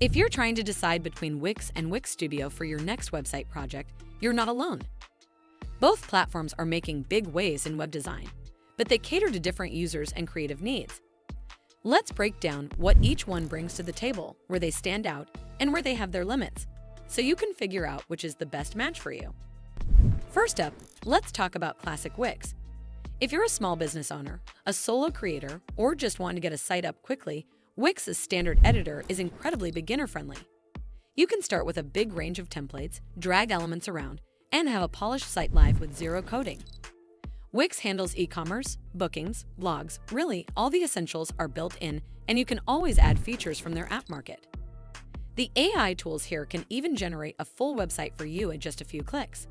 If you're trying to decide between Wix and Wix Studio for your next website project, you're not alone. Both platforms are making big waves in web design, but they cater to different users and creative needs. Let's break down what each one brings to the table, where they stand out, and where they have their limits, so you can figure out which is the best match for you. First up, let's talk about Classic Wix. If you're a small business owner, a solo creator, or just want to get a site up quickly, Wix's standard editor is incredibly beginner-friendly. You can start with a big range of templates, drag elements around, and have a polished site live with zero coding. Wix handles e-commerce, bookings, blogs, really, all the essentials are built in, and you can always add features from their app market. The AI tools here can even generate a full website for you in just a few clicks.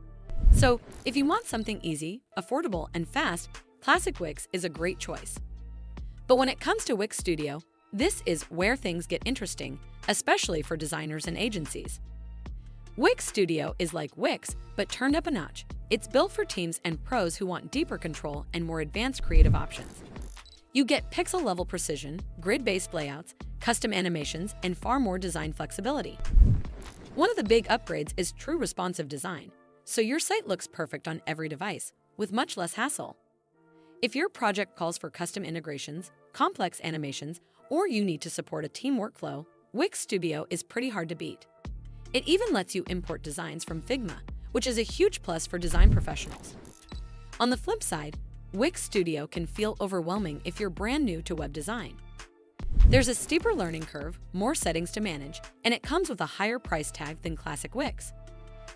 So, if you want something easy, affordable, and fast, Classic Wix is a great choice. But when it comes to Wix Studio, this is where things get interesting, especially for designers and agencies. Wix Studio is like Wix, but turned up a notch. It's built for teams and pros who want deeper control and more advanced creative options. You get pixel-level precision, grid-based layouts, custom animations, and far more design flexibility. One of the big upgrades is true responsive design, so your site looks perfect on every device, with much less hassle. If your project calls for custom integrations, complex animations, or you need to support a team workflow, Wix Studio is pretty hard to beat. It even lets you import designs from Figma, which is a huge plus for design professionals. On the flip side, Wix Studio can feel overwhelming if you're brand new to web design. There's a steeper learning curve, more settings to manage, and it comes with a higher price tag than classic Wix.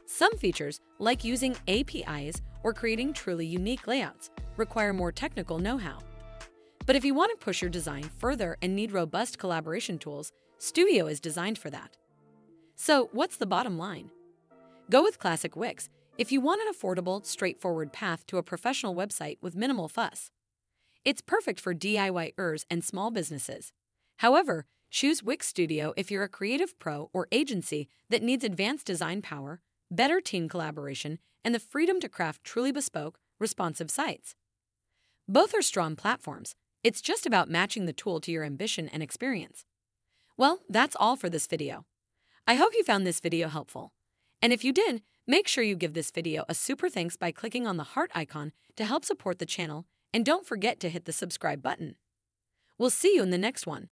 Some features, like using APIs or creating truly unique layouts, require more technical know-how. But if you want to push your design further and need robust collaboration tools, Studio is designed for that. So, what's the bottom line? Go with Classic Wix if you want an affordable, straightforward path to a professional website with minimal fuss. It's perfect for DIYers and small businesses. However, choose Wix Studio if you're a creative pro or agency that needs advanced design power, better team collaboration, and the freedom to craft truly bespoke, responsive sites. Both are strong platforms, it's just about matching the tool to your ambition and experience. Well, that's all for this video. I hope you found this video helpful. And if you did, make sure you give this video a super thanks by clicking on the heart icon to help support the channel, and don't forget to hit the subscribe button. We'll see you in the next one.